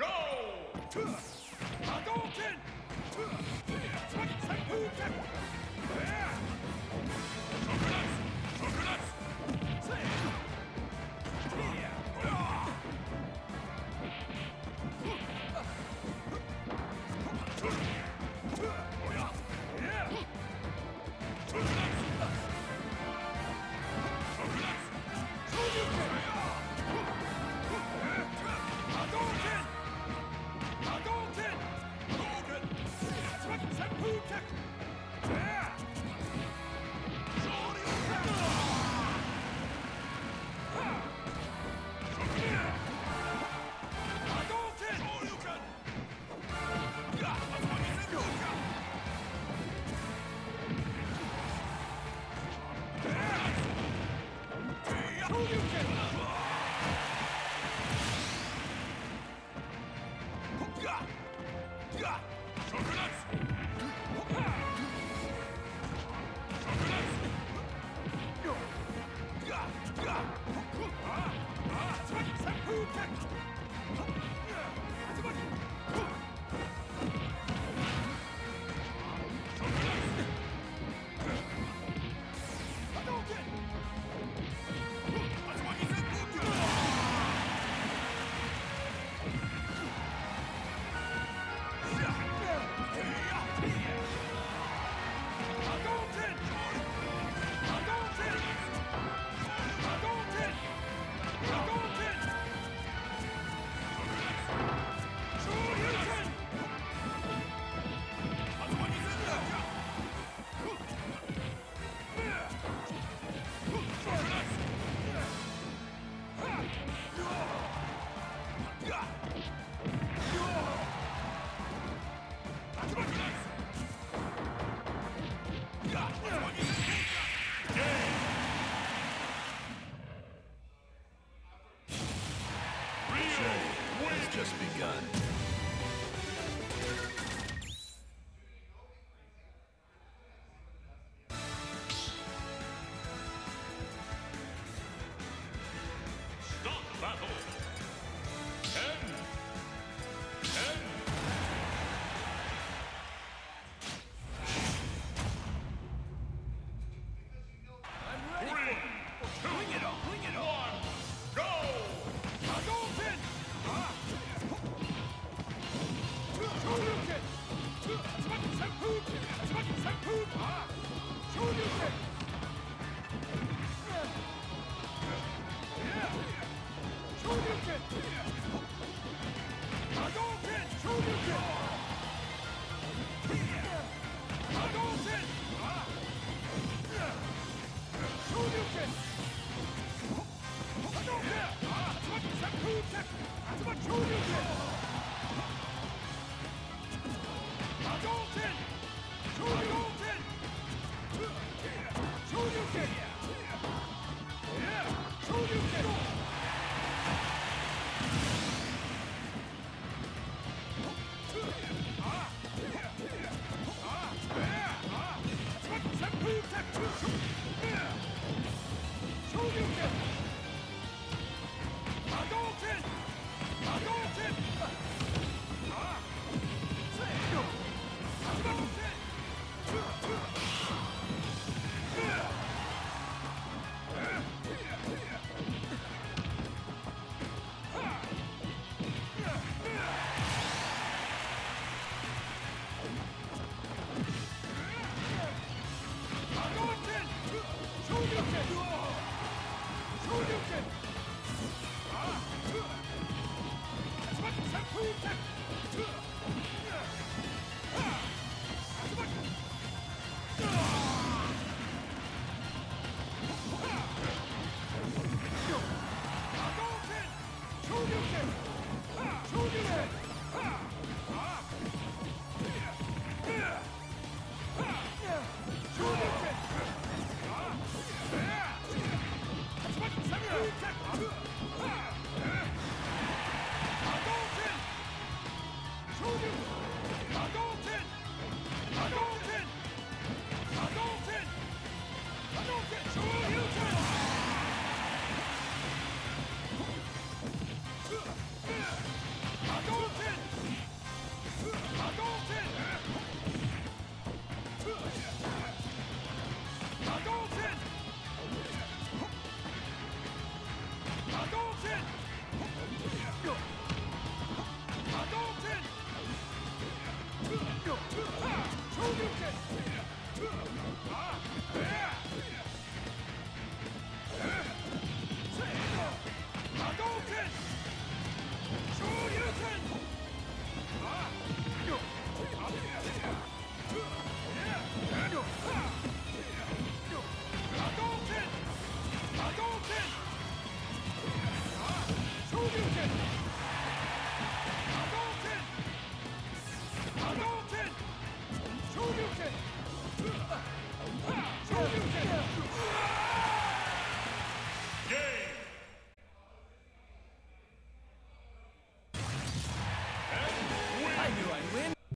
波動拳 Protect! begun. Shoryuken! Ah! That's what Jokic!